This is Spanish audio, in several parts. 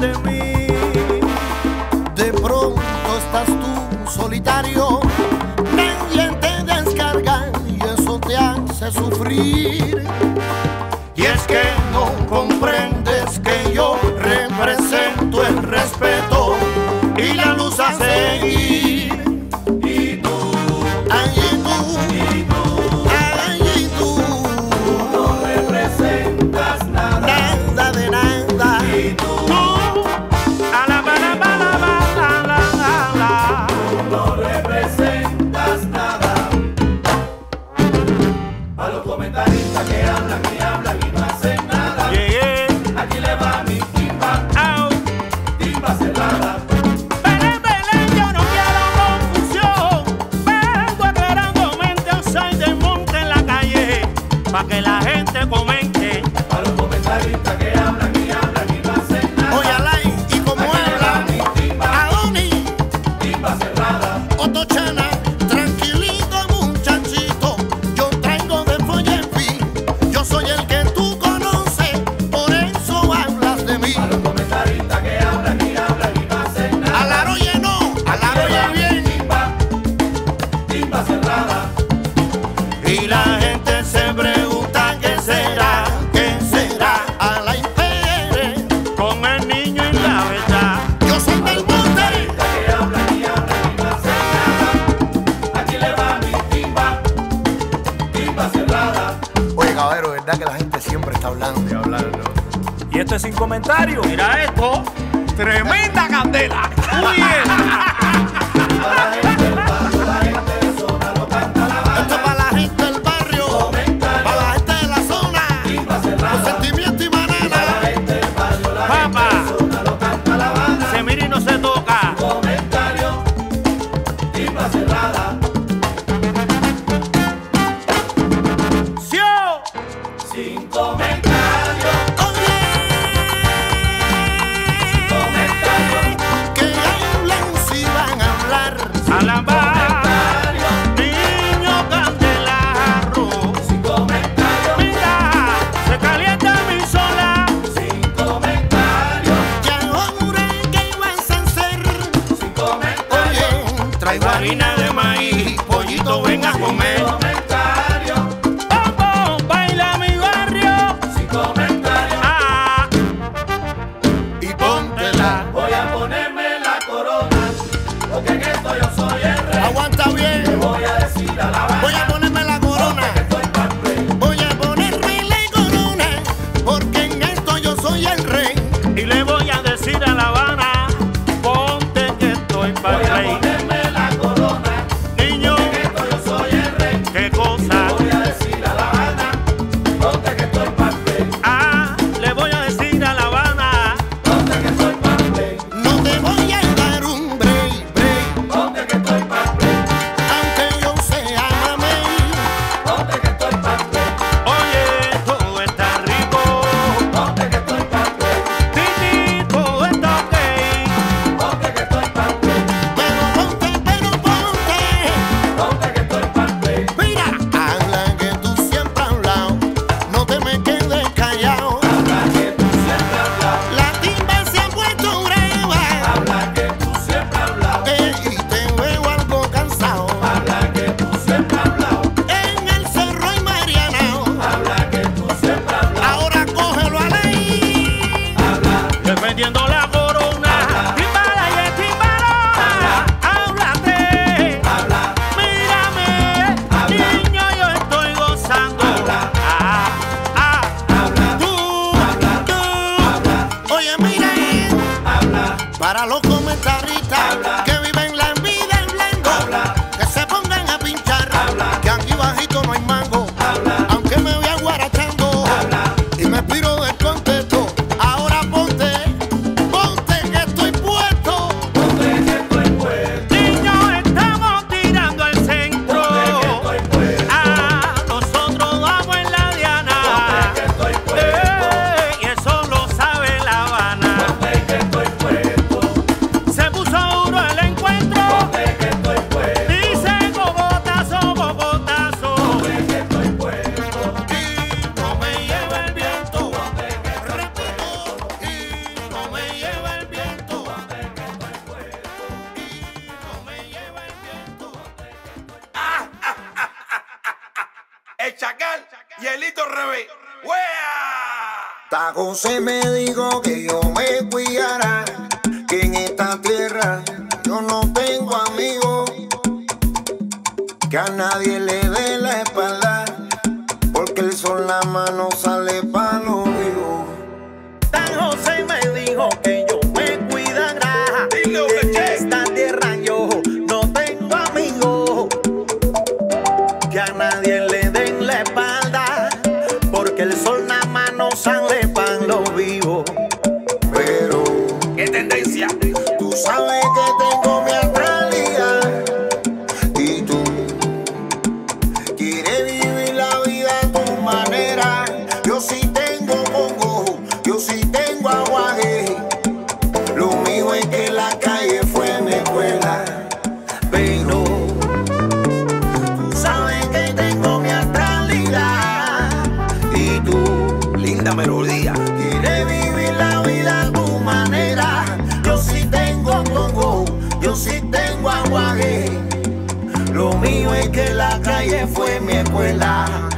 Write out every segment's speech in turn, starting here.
de mí. De pronto estás tú solitario, pendiente de descarga y eso te hace sufrir. sin comentario. Mira esto. Tremenda candela. Muy bien. Para los comentaristas. el chacal y el hito revés. Tajo se me dijo que yo me cuidara, que en esta tierra yo no tengo amigos, que a nadie le dé la espalda, porque el sol la mano sale. calle fue mi escuela.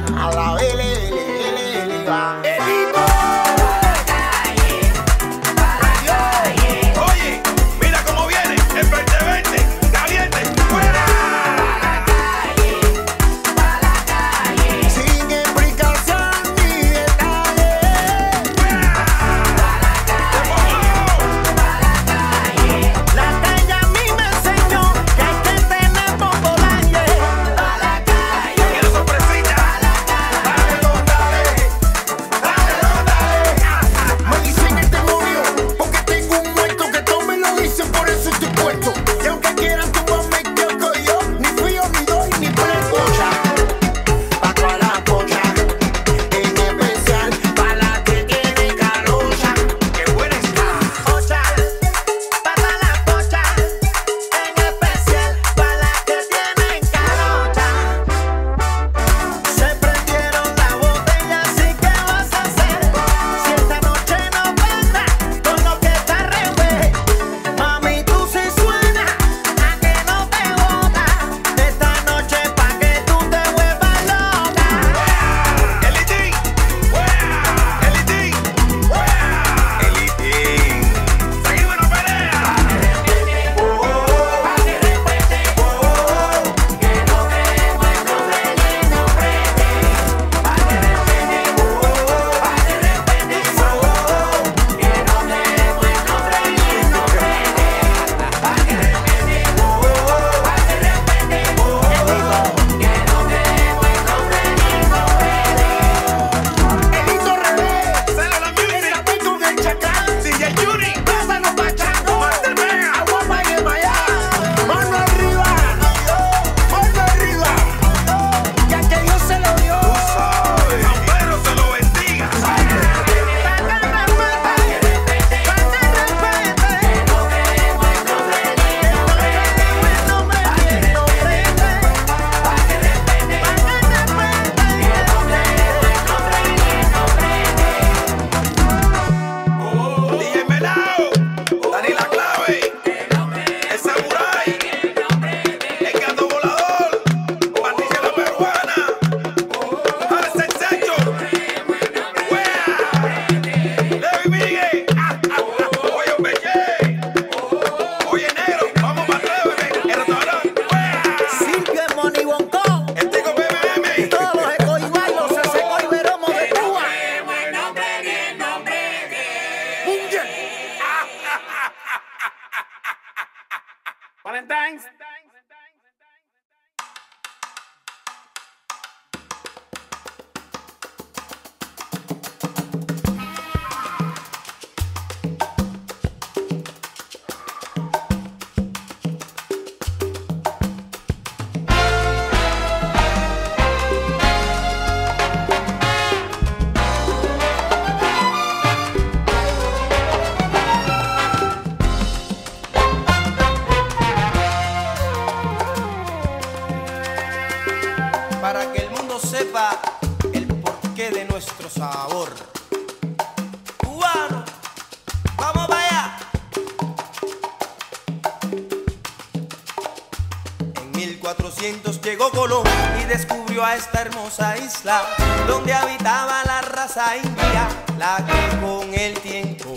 1600 llegó Colón y descubrió a esta hermosa isla donde habitaba la raza india, la que con el tiempo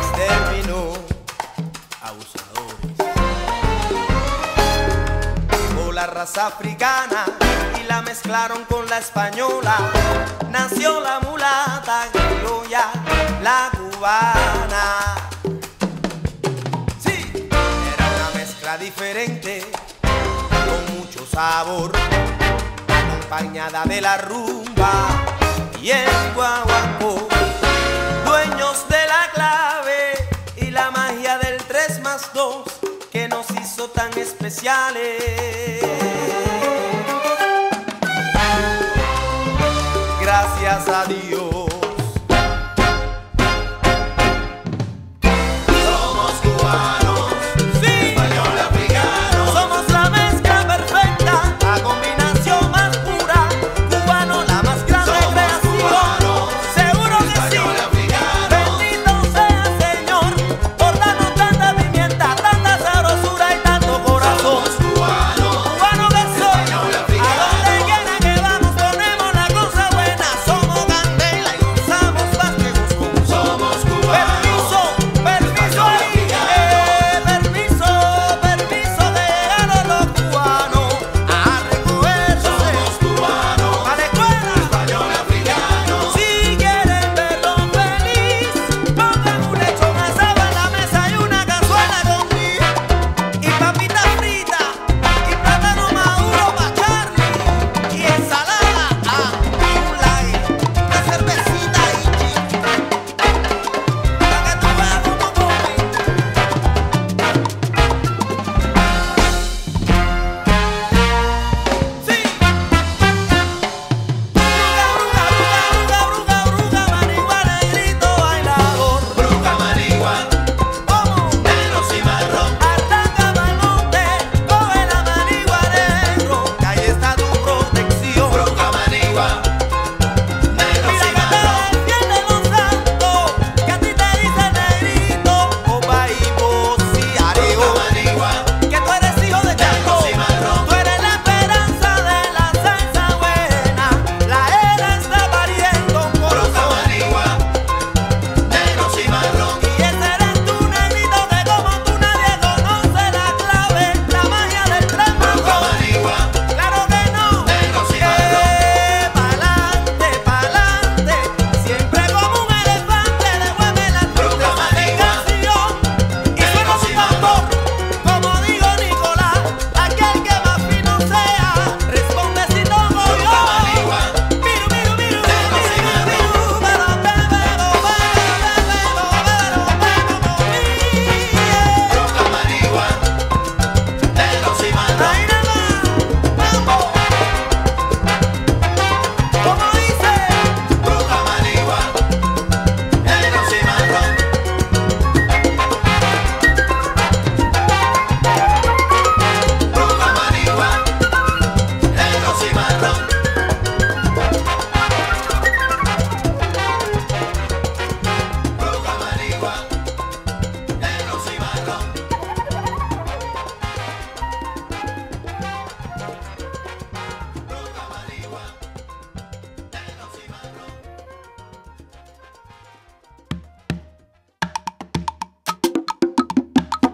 exterminó abusadores. O la raza africana y la mezclaron con la española, nació la mulata criolla, la cubana. Sí, era una mezcla diferente sabor, acompañada de la rumba y el guaguancó, dueños de la clave y la magia del 3 más 2 que nos hizo tan especiales. Gracias a Dios.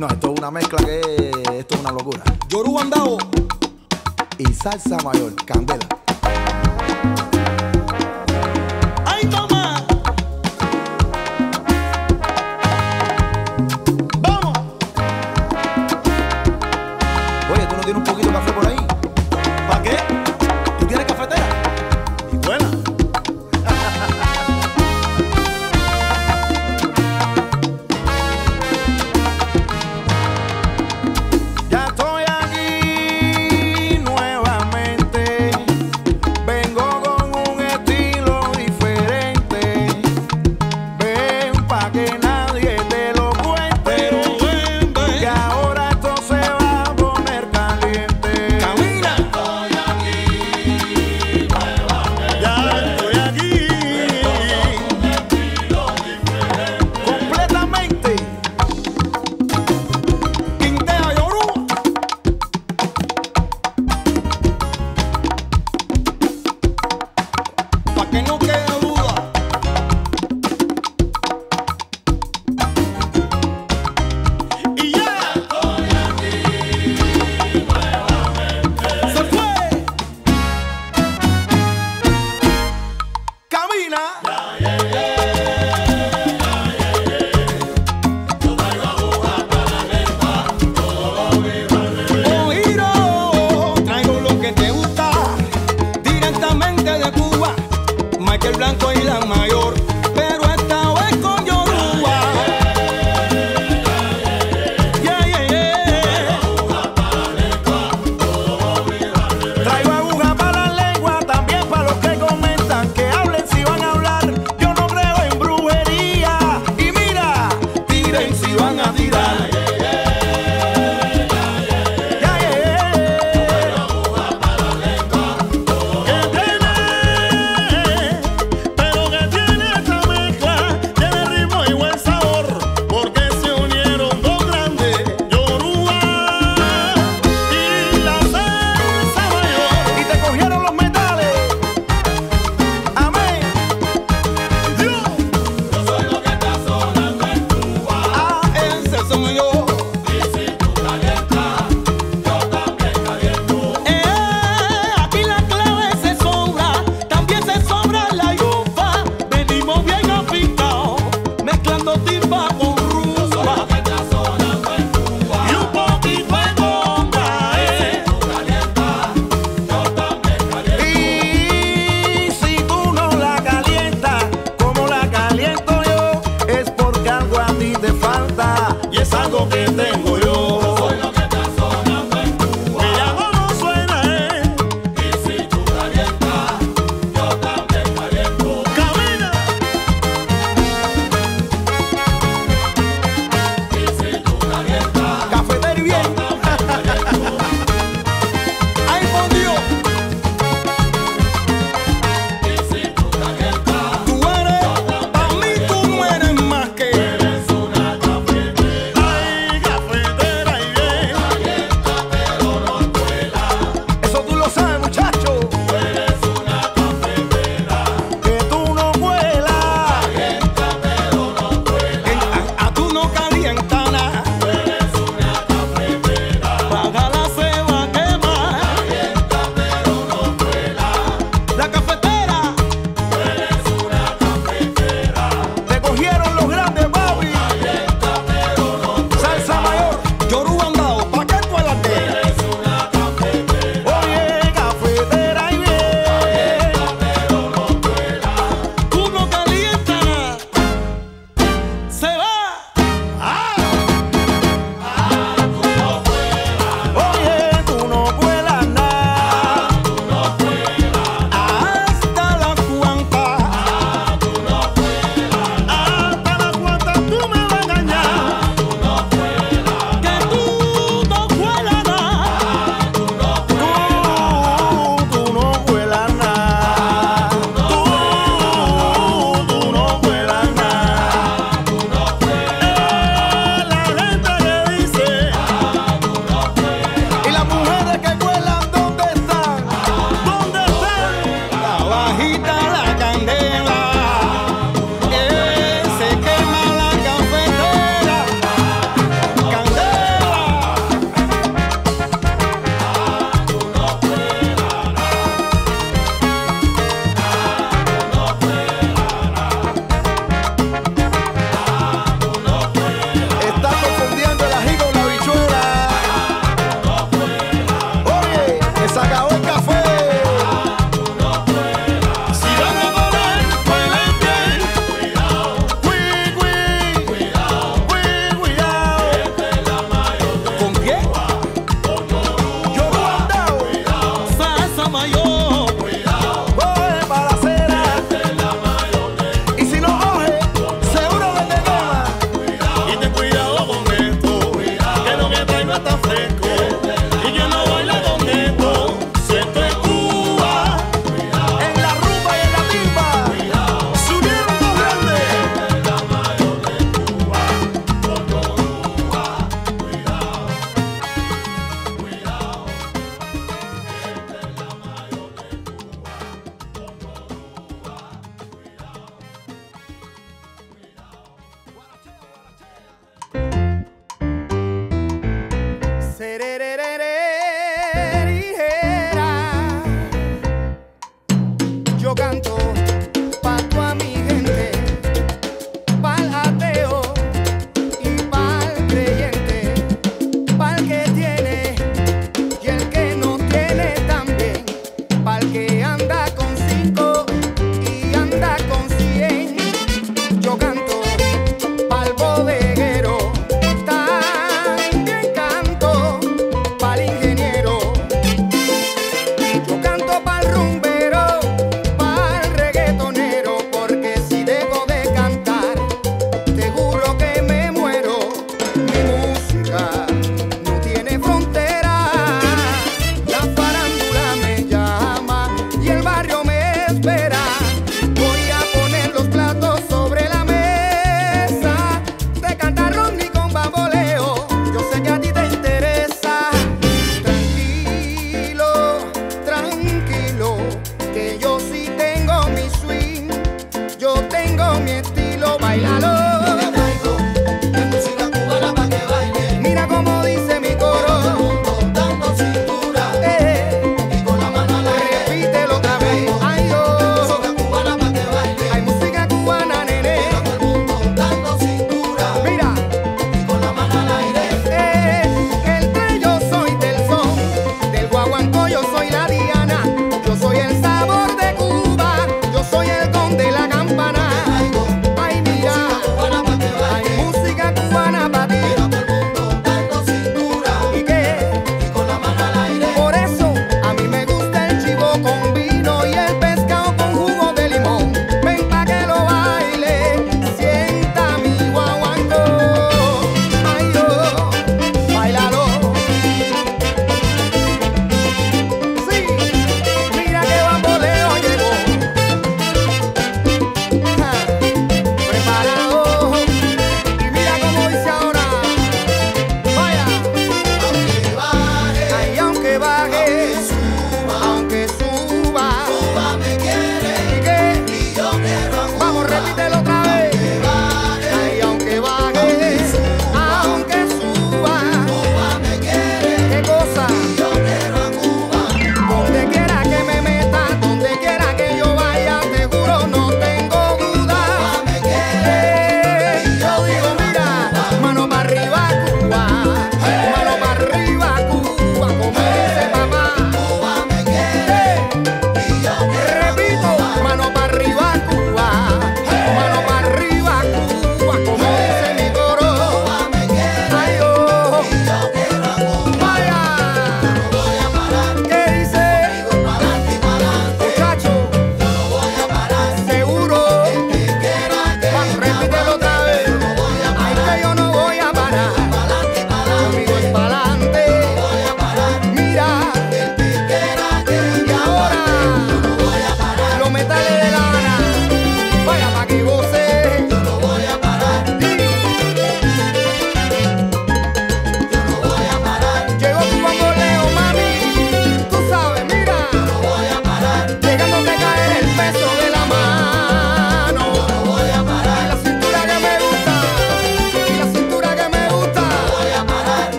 No, esto es una mezcla que esto es una locura. Yoruba andao. Y salsa mayor, candela.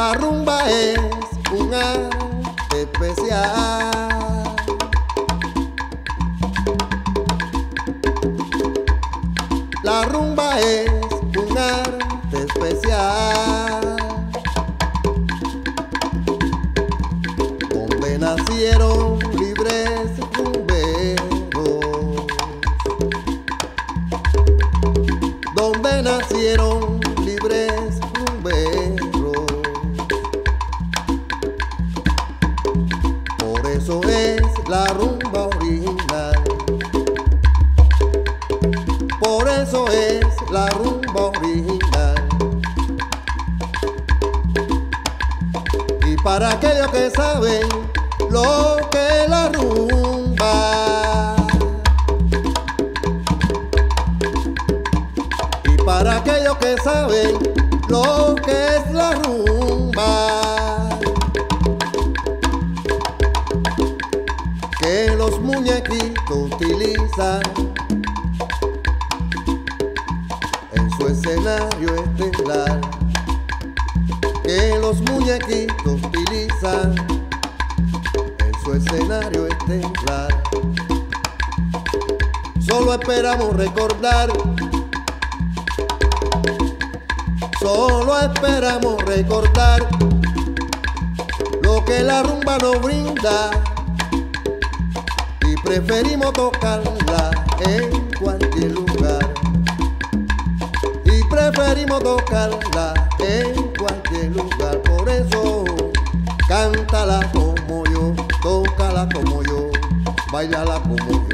La rumba es un arte especial. La rumba es un arte especial. Donde nacieron para aquellos que saben lo que es la rumba. Que los muñequitos utilizan en su escenario estelar. Que los muñequitos utilizan en su escenario estelar. Solo esperamos recordar solo esperamos recordar lo que la rumba nos brinda y preferimos tocarla en cualquier lugar. Y preferimos tocarla en cualquier lugar. Por eso cántala como yo tócala como yo bailala como yo.